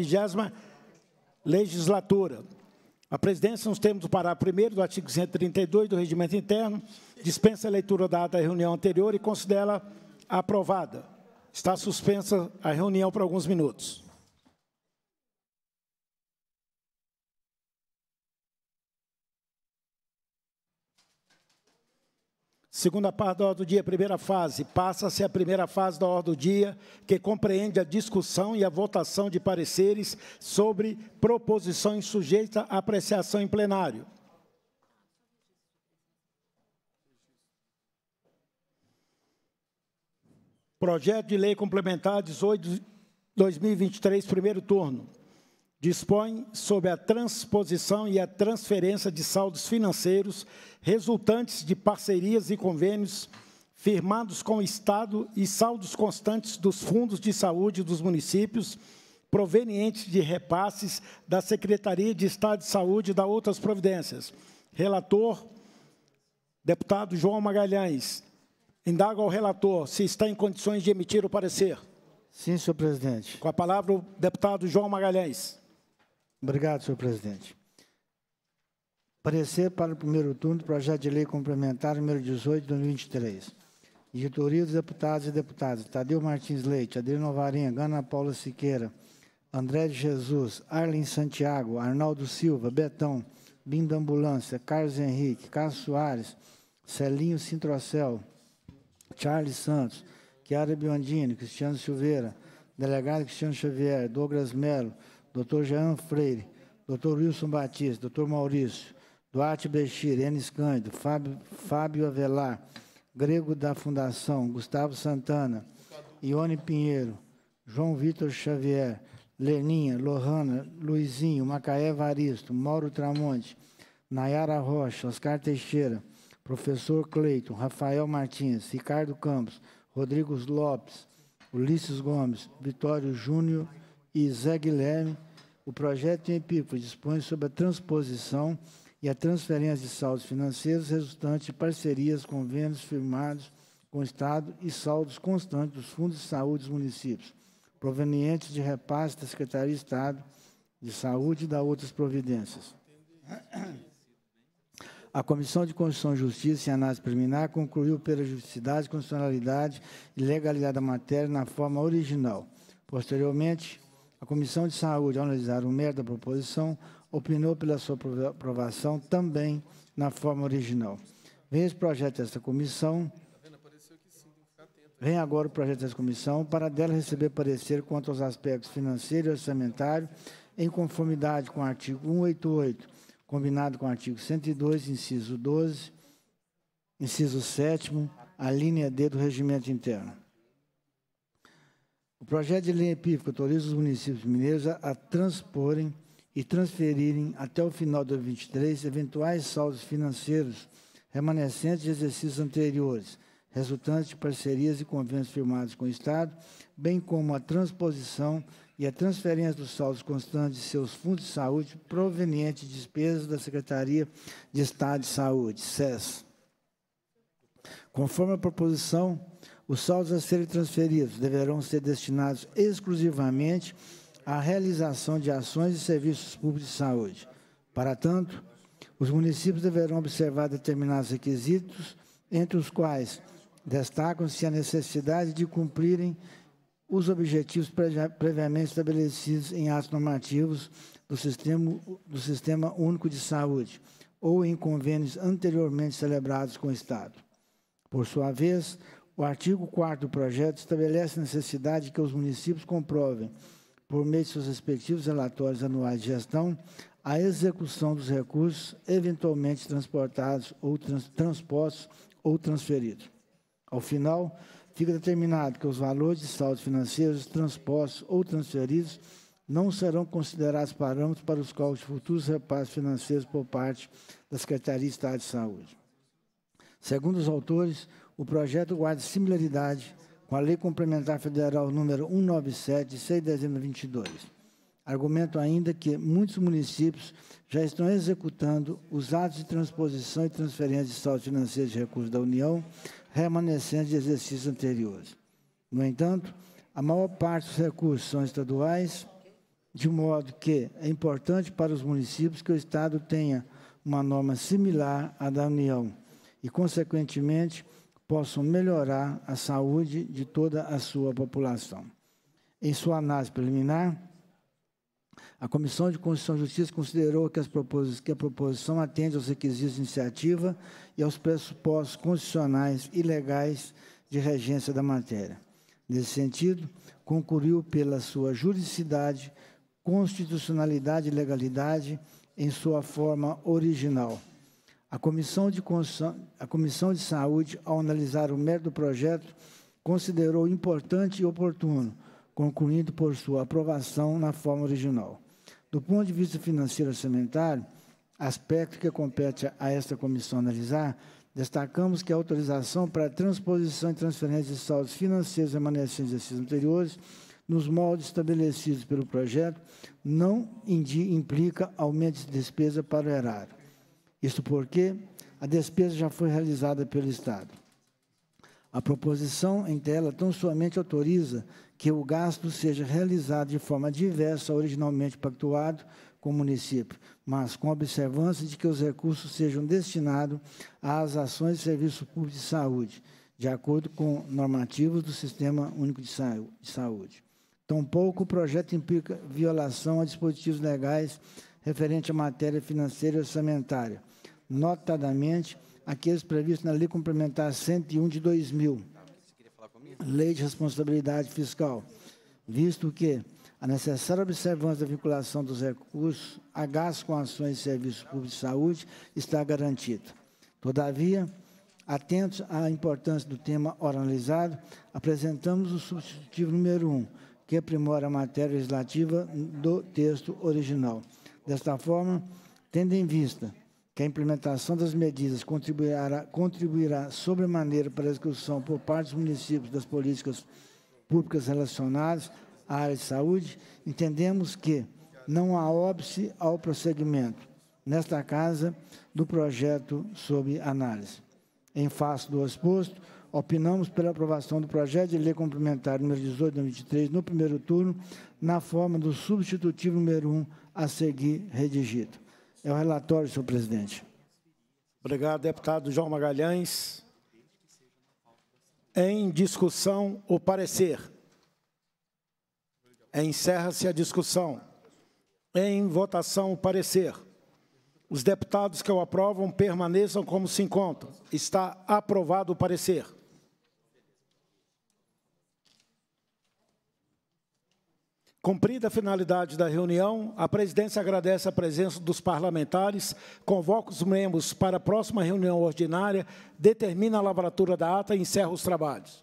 vigésima legislatura. A presidência, nos termos do parágrafo 1 do artigo 132 do Regimento Interno, dispensa a leitura dada à reunião anterior e considera aprovada. Está suspensa a reunião por alguns minutos. Segunda parte da ordem do dia, primeira fase. Passa-se a primeira fase da ordem do dia, que compreende a discussão e a votação de pareceres sobre proposições sujeitas à apreciação em plenário. Projeto de Lei Complementar 18 de 2023, primeiro turno. Dispõe sobre a transposição e a transferência de saldos financeiros resultantes de parcerias e convênios firmados com o Estado e saldos constantes dos fundos de saúde dos municípios, provenientes de repasses da Secretaria de Estado de Saúde e da outras providências. Relator, deputado João Magalhães. Indago ao relator se está em condições de emitir o parecer. Sim, senhor presidente. Com a palavra o deputado João Magalhães. Obrigado, senhor presidente. Parecer para o primeiro turno do projeto de lei complementar número 18 de 2023. Editoria dos deputados e deputadas Tadeu Martins Leite, Adriano Varinha, Gana Paula Siqueira, André de Jesus, Arlen Santiago, Arnaldo Silva, Betão, Binda Ambulância, Carlos Henrique, Carlos Soares, Celinho Sintrocel, Charles Santos, Chiara Biondini, Cristiano Silveira, delegado Cristiano Xavier, Douglas Melo, Dr. Jean Freire, Dr. Wilson Batista, Dr. Maurício, Duarte Bechir, Enes Cândido, Fábio, Fábio Avelar, Grego da Fundação, Gustavo Santana, Ione Pinheiro, João Vitor Xavier, Leninha, Lohana, Luizinho, Macaé Varisto, Mauro Tramonte, Nayara Rocha, Oscar Teixeira, Professor Cleiton, Rafael Martins, Ricardo Campos, Rodrigo Lopes, Ulisses Gomes, Vitório Júnior e Zé Guilherme, o projeto em epícola dispõe sobre a transposição e a transferência de saldos financeiros resultantes de parcerias, convênios firmados com o Estado e saldos constantes dos fundos de saúde dos municípios, provenientes de repasse da Secretaria de Estado de Saúde e da outras providências. A Comissão de Constituição e Justiça, em análise preliminar, concluiu pela justicidade, constitucionalidade e legalidade da matéria na forma original. Posteriormente, a Comissão de Saúde, ao analisar o mérito da proposição, opinou pela sua aprovação também na forma original. Vem esse projeto desta comissão. Vem agora o projeto dessa comissão para dela receber parecer quanto aos aspectos financeiro e orçamentário, em conformidade com o artigo 188, combinado com o artigo 102, inciso 12, inciso 7, a linha D do regimento interno. O projeto de lei epífica autoriza os municípios mineiros a, a transporem e transferirem até o final de 2023 eventuais saldos financeiros remanescentes de exercícios anteriores, resultantes de parcerias e convênios firmados com o Estado, bem como a transposição e a transferência dos saldos constantes de seus fundos de saúde provenientes de despesas da Secretaria de Estado de Saúde, SES. Conforme a proposição, os saldos a serem transferidos deverão ser destinados exclusivamente a realização de ações e serviços públicos de saúde. Para tanto, os municípios deverão observar determinados requisitos, entre os quais destacam-se a necessidade de cumprirem os objetivos previamente estabelecidos em atos normativos do Sistema, do Sistema Único de Saúde ou em convênios anteriormente celebrados com o Estado. Por sua vez, o artigo 4 do projeto estabelece a necessidade de que os municípios comprovem por meio de seus respectivos relatórios anuais de gestão, a execução dos recursos eventualmente transportados ou trans, transpostos ou transferidos. Ao final, fica determinado que os valores de saldos financeiros transpostos ou transferidos não serão considerados parâmetros para os cálculos de futuros repasses financeiros por parte da Secretaria de Estado de Saúde. Segundo os autores, o projeto guarda similaridade com a Lei Complementar Federal número 197, de 6 de dezembro de 22. Argumento ainda que muitos municípios já estão executando os atos de transposição e transferência de saldos financeiros de recursos da União remanescentes de exercícios anteriores. No entanto, a maior parte dos recursos são estaduais de modo que é importante para os municípios que o Estado tenha uma norma similar à da União e, consequentemente, possam melhorar a saúde de toda a sua população. Em sua análise preliminar, a Comissão de Constituição e Justiça considerou que, que, a proposição atende aos requisitos de iniciativa e aos pressupostos constitucionais e legais de regência da matéria. Nesse sentido, concluiu pela sua juridicidade, constitucionalidade e legalidade em sua forma original. A Comissão de, a Comissão de Saúde, ao analisar o mérito do projeto, considerou importante e oportuno, concluindo por sua aprovação na forma original. Do ponto de vista financeiro orçamentário, aspecto que compete a esta comissão analisar, destacamos que a autorização para a transposição e transferência de saldos financeiros remanescentes de exercícios anteriores, nos moldes estabelecidos pelo projeto, não implica aumento de despesa para o erário. Isso porque a despesa já foi realizada pelo Estado. A proposição em tela tão somente autoriza que o gasto seja realizado de forma diversa originalmente pactuado com o município, mas com observância de que os recursos sejam destinados às ações de serviço público de saúde, de acordo com normativos do Sistema Único de Saúde. Tampouco o projeto implica violação a dispositivos legais referente à matéria financeira e orçamentária, notadamente aqueles previstos na Lei Complementar 101 de 2000, Lei de Responsabilidade Fiscal, visto que a necessária observância da vinculação dos recursos a gastos com ações e serviços públicos de saúde está garantida. Todavia, atentos à importância do tema oralizado, apresentamos o substitutivo número 1, que aprimora a matéria legislativa do texto original. Desta forma, tendo em vista que a implementação das medidas contribuirá, contribuirá sobremaneira para a execução por parte dos municípios das políticas públicas relacionadas à área de saúde, entendemos que não há óbice ao prosseguimento, nesta casa, do projeto sob análise. Em face do exposto, opinamos pela aprovação do projeto de lei complementar número 18 de 2023 no primeiro turno, na forma do substitutivo número 1 a seguir redigido. É o relatório, senhor presidente. Obrigado, deputado João Magalhães. Em discussão, o parecer. Encerra-se a discussão. Em votação, o parecer. Os deputados que o aprovam permaneçam como se encontram. Está aprovado o parecer. Cumprida a finalidade da reunião, a presidência agradece a presença dos parlamentares, convoca os membros para a próxima reunião ordinária, determina a lavratura da ata e encerra os trabalhos.